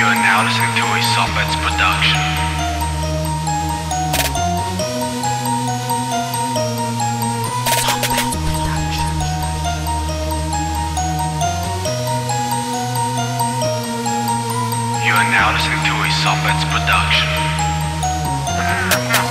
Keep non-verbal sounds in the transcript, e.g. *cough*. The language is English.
You are now listening to a Softbeds production. You are now listening to a Softbeds production. *laughs*